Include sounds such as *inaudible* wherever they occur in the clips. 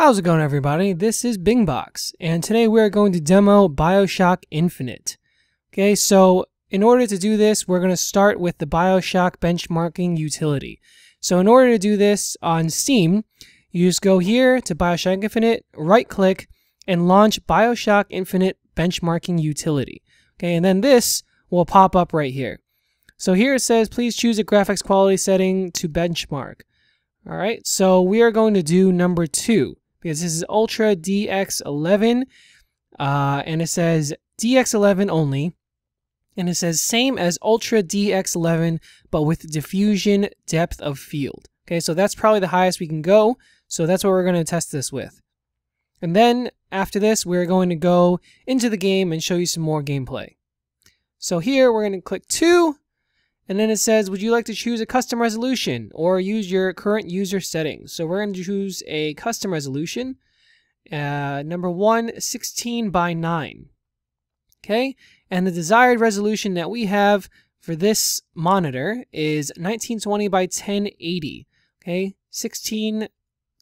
How's it going everybody? This is Bingbox and today we're going to demo Bioshock Infinite. Okay, so in order to do this, we're going to start with the Bioshock benchmarking utility. So in order to do this on Steam, you just go here to Bioshock Infinite, right click, and launch Bioshock Infinite benchmarking utility. Okay, and then this will pop up right here. So here it says, please choose a graphics quality setting to benchmark. All right, so we are going to do number two because this is Ultra DX11 uh, and it says DX11 only. And it says same as Ultra DX11 but with diffusion depth of field. Okay, so that's probably the highest we can go. So that's what we're going to test this with. And then after this, we're going to go into the game and show you some more gameplay. So here we're going to click 2 and then it says, would you like to choose a custom resolution or use your current user settings? So we're going to choose a custom resolution. Uh, number one, 16 by 9. Okay, and the desired resolution that we have for this monitor is 1920 by 1080. Okay, 16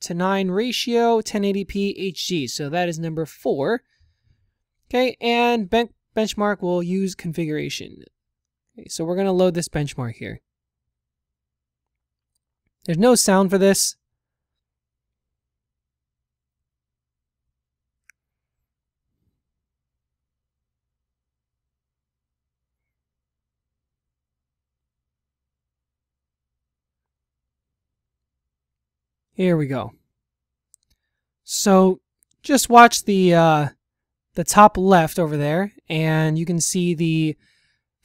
to 9 ratio, 1080p HD. So that is number four. Okay, and ben benchmark will use configuration. So we're going to load this benchmark here. There's no sound for this. Here we go. So just watch the uh, the top left over there, and you can see the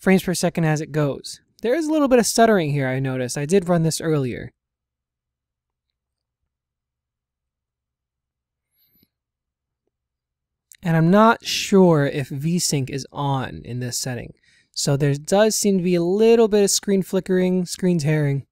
frames per second as it goes. There is a little bit of stuttering here, I noticed. I did run this earlier. And I'm not sure if VSync is on in this setting. So there does seem to be a little bit of screen flickering, screen tearing.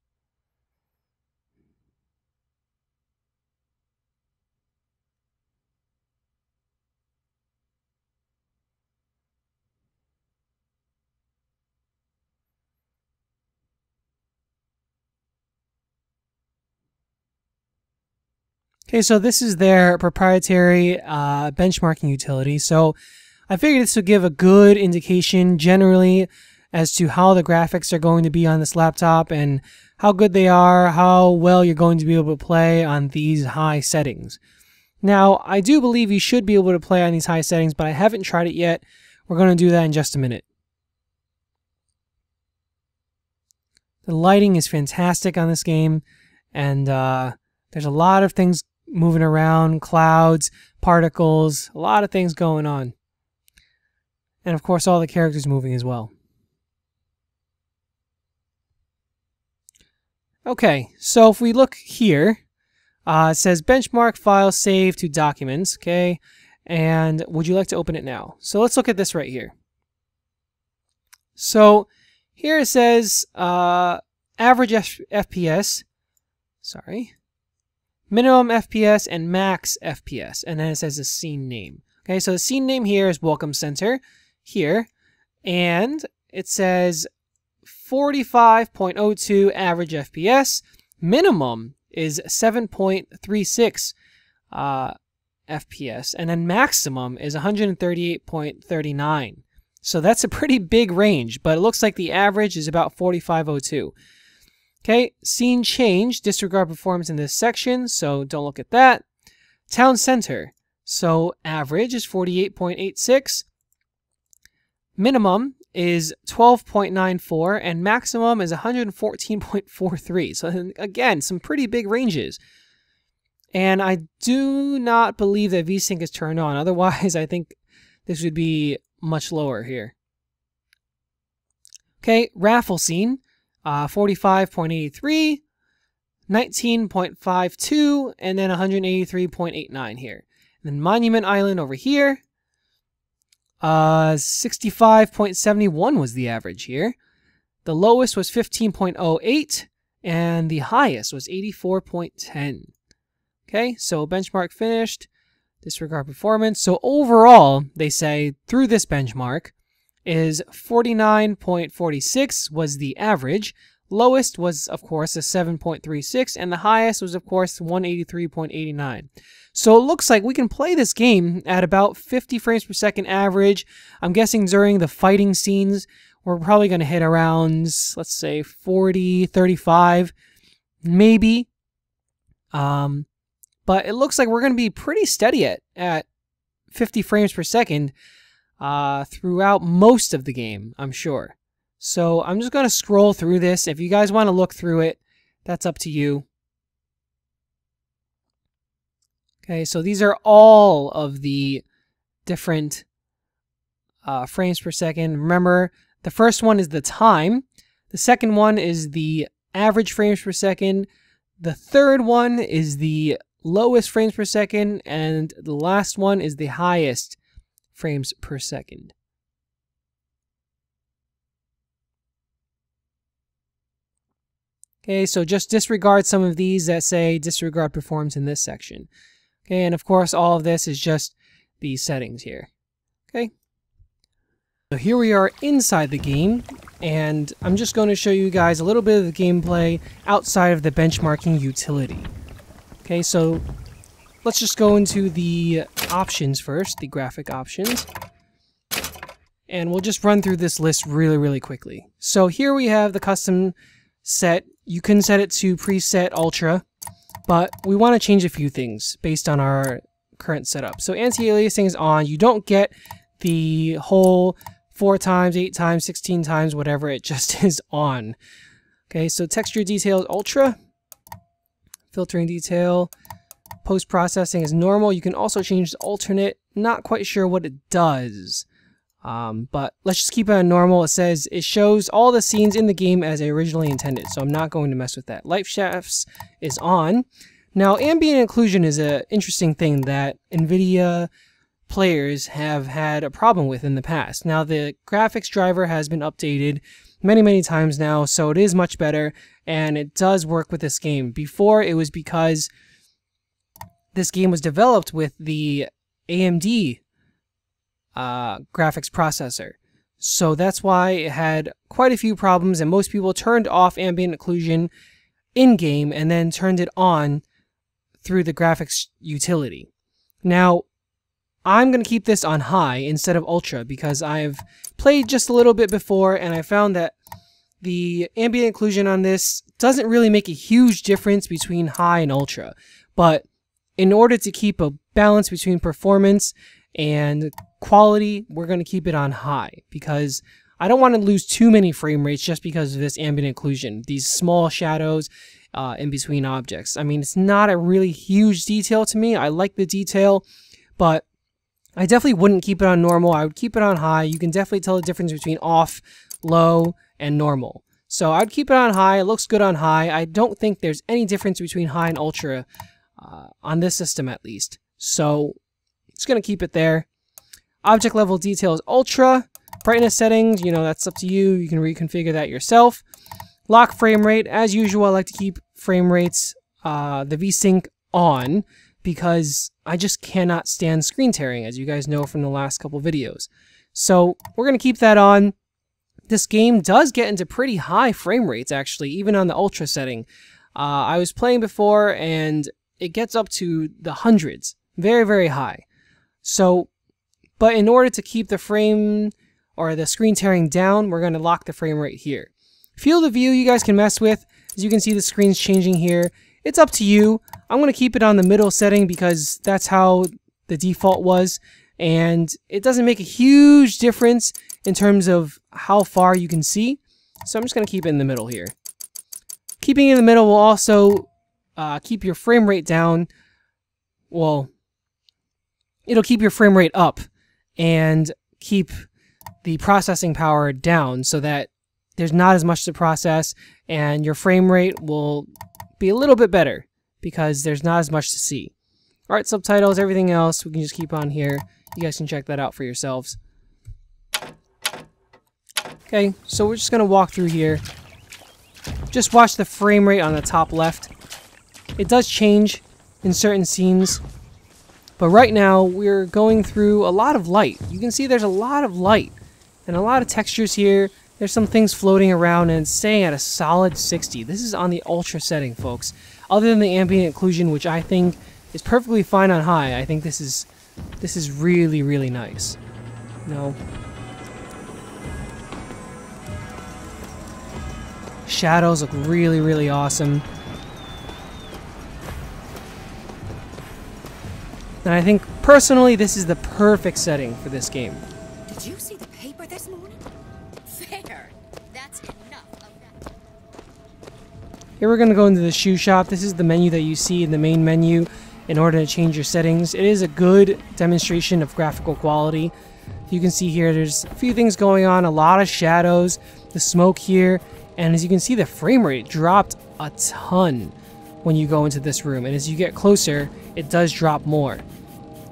Okay, so this is their proprietary uh, benchmarking utility. So I figured this would give a good indication generally as to how the graphics are going to be on this laptop and how good they are, how well you're going to be able to play on these high settings. Now, I do believe you should be able to play on these high settings, but I haven't tried it yet. We're going to do that in just a minute. The lighting is fantastic on this game, and uh, there's a lot of things moving around, clouds, particles, a lot of things going on. And of course, all the characters moving as well. Okay, so if we look here, uh, it says benchmark file save to documents, okay? And would you like to open it now? So let's look at this right here. So here it says uh, average F FPS, sorry, minimum FPS and max FPS, and then it says the scene name. Okay, so the scene name here is Welcome Center here, and it says 45.02 average FPS. Minimum is 7.36 uh, FPS, and then maximum is 138.39. So that's a pretty big range, but it looks like the average is about 4502. Okay, scene change, disregard performance in this section, so don't look at that. Town center, so average is 48.86. Minimum is 12.94 and maximum is 114.43. So again, some pretty big ranges. And I do not believe that VSync is turned on. *laughs* Otherwise, I think this would be much lower here. Okay, raffle scene uh, 45.83, 19.52, and then 183.89 here. And then Monument Island over here, uh, 65.71 was the average here. The lowest was 15.08, and the highest was 84.10. Okay, so benchmark finished, disregard performance. So overall, they say through this benchmark, is 49.46 was the average. lowest was, of course, a 7.36, and the highest was, of course, 183.89. So it looks like we can play this game at about 50 frames per second average. I'm guessing during the fighting scenes, we're probably going to hit around, let's say, 40, 35, maybe. Um, but it looks like we're going to be pretty steady at, at 50 frames per second uh, throughout most of the game, I'm sure. So I'm just going to scroll through this. If you guys want to look through it, that's up to you. Okay, so these are all of the different uh, frames per second. Remember, the first one is the time. The second one is the average frames per second. The third one is the lowest frames per second. And the last one is the highest frames per second. Okay, so just disregard some of these that say disregard performs in this section. Okay, and of course all of this is just the settings here. Okay. So here we are inside the game, and I'm just going to show you guys a little bit of the gameplay outside of the benchmarking utility. Okay, so let's just go into the options first, the graphic options. And we'll just run through this list really, really quickly. So here we have the custom set. You can set it to preset ultra, but we want to change a few things based on our current setup. So anti-aliasing is on. You don't get the whole four times, eight times, 16 times, whatever. It *laughs* just is on. Okay, so texture detail ultra. Filtering detail. Post-processing is normal. You can also change the alternate. Not quite sure what it does. Um, but let's just keep it on normal. It says it shows all the scenes in the game as originally intended, so I'm not going to mess with that. Light shafts is on. Now, ambient occlusion is an interesting thing that NVIDIA players have had a problem with in the past. Now, the graphics driver has been updated many, many times now, so it is much better, and it does work with this game. Before, it was because this game was developed with the AMD uh, graphics processor. So that's why it had quite a few problems, and most people turned off ambient occlusion in game and then turned it on through the graphics utility. Now, I'm going to keep this on high instead of ultra because I've played just a little bit before and I found that the ambient occlusion on this doesn't really make a huge difference between high and ultra. But in order to keep a balance between performance and quality, we're going to keep it on high because I don't want to lose too many frame rates just because of this ambient occlusion, these small shadows uh, in between objects. I mean, it's not a really huge detail to me. I like the detail, but I definitely wouldn't keep it on normal. I would keep it on high. You can definitely tell the difference between off, low, and normal. So I'd keep it on high. It looks good on high. I don't think there's any difference between high and ultra uh, on this system at least. So it's going to keep it there. Object level detail is ultra. Brightness settings, you know, that's up to you. You can reconfigure that yourself. Lock frame rate, as usual, I like to keep frame rates, uh, the VSync on because I just cannot stand screen tearing, as you guys know from the last couple videos. So we're going to keep that on. This game does get into pretty high frame rates, actually, even on the ultra setting. Uh, I was playing before, and it gets up to the hundreds. Very, very high. So, but in order to keep the frame or the screen tearing down, we're going to lock the frame rate here. Field of view you guys can mess with. As you can see, the screen's changing here. It's up to you. I'm going to keep it on the middle setting because that's how the default was. And it doesn't make a huge difference in terms of how far you can see. So I'm just going to keep it in the middle here. Keeping it in the middle will also uh, keep your frame rate down. Well, it'll keep your frame rate up and keep the processing power down so that there's not as much to process and your frame rate will be a little bit better because there's not as much to see. Alright, subtitles, everything else, we can just keep on here. You guys can check that out for yourselves. Okay, so we're just going to walk through here. Just watch the frame rate on the top left. It does change in certain scenes, but right now we're going through a lot of light. You can see there's a lot of light and a lot of textures here There's some things floating around and staying at a solid 60. This is on the ultra setting, folks. Other than the ambient occlusion, which I think is perfectly fine on high, I think this is this is really, really nice. No. Shadows look really, really awesome. And I think, personally, this is the perfect setting for this game. Did you see the paper this morning? Fair. That's enough of that. Here we're going to go into the shoe shop. This is the menu that you see in the main menu in order to change your settings. It is a good demonstration of graphical quality. You can see here there's a few things going on, a lot of shadows, the smoke here, and as you can see the frame rate dropped a ton when you go into this room. And as you get closer, it does drop more.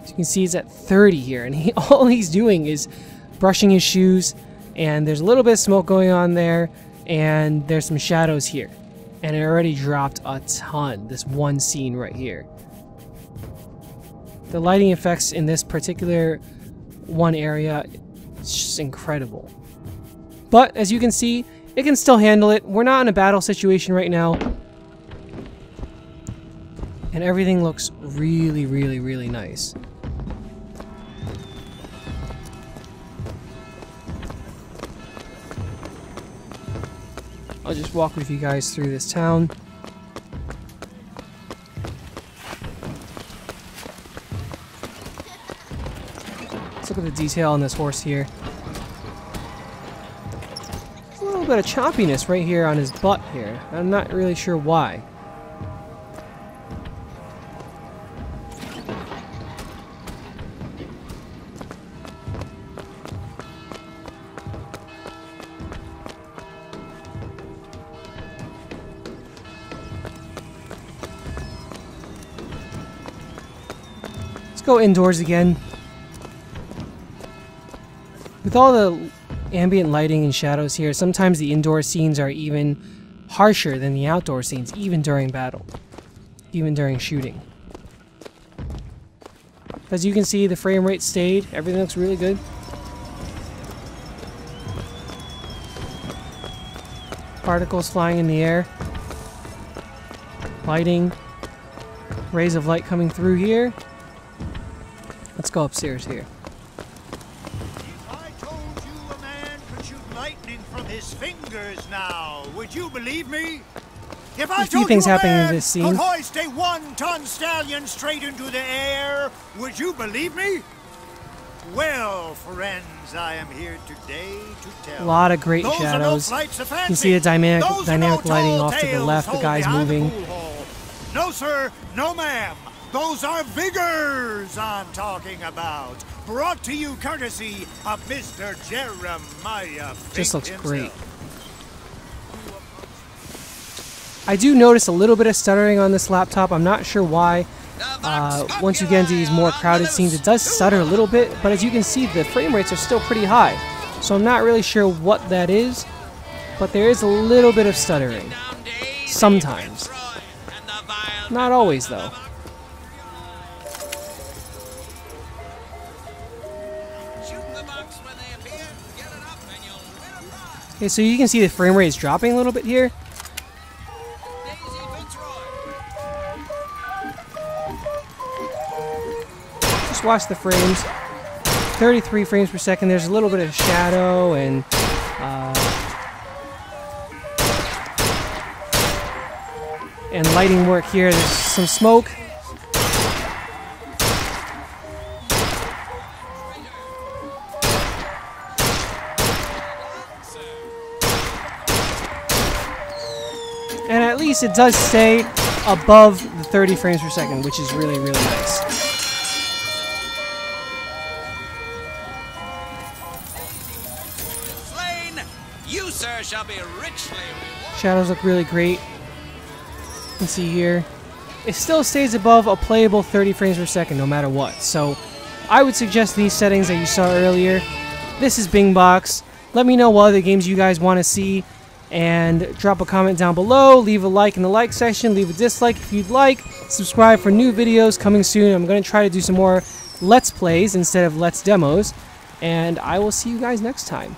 You can see, it's at 30 here, and he, *laughs* all he's doing is brushing his shoes, and there's a little bit of smoke going on there, and there's some shadows here. And it already dropped a ton, this one scene right here. The lighting effects in this particular one area, it's just incredible. But as you can see, it can still handle it. We're not in a battle situation right now, and everything looks really, really, really nice. I'll just walk with you guys through this town. Let's look at the detail on this horse here. A little bit of choppiness right here on his butt here. I'm not really sure why. Go indoors again. With all the ambient lighting and shadows here, sometimes the indoor scenes are even harsher than the outdoor scenes, even during battle. Even during shooting. As you can see, the frame rate stayed. Everything looks really good. Particles flying in the air. Lighting. Rays of light coming through here. Go upstairs here. If I told you a man could shoot lightning from his fingers now, would you believe me? If I a few told things you a happening in this scene. could hoist a one-ton stallion straight into the air, would you believe me? Well, friends, I am here today to tell. A lot of great Those no shadows. of You can see the dynamic Those dynamic no lighting off to the left. The guy's behind the moving. No, sir, no, ma'am. Those are vigors I'm talking about. Brought to you courtesy of Mr. Jeremiah. Just looks himself. great. I do notice a little bit of stuttering on this laptop. I'm not sure why. Uh, once you get into these more crowded scenes, it does stutter a little bit, but as you can see, the frame rates are still pretty high. So I'm not really sure what that is, but there is a little bit of stuttering. Sometimes. Not always, though. Okay, so you can see the frame rate is dropping a little bit here. Just watch the frames. 33 frames per second. There's a little bit of shadow and uh, and lighting work here. There's some smoke. Least it does stay above the 30 frames per second, which is really, really nice. You, sir, shall be richly rewarded. Shadows look really great. You can see here. It still stays above a playable 30 frames per second no matter what. So I would suggest these settings that you saw earlier. This is Bingbox. Let me know what other games you guys want to see. And drop a comment down below. Leave a like in the like section. Leave a dislike if you'd like. Subscribe for new videos coming soon. I'm going to try to do some more Let's Plays instead of Let's Demos. And I will see you guys next time.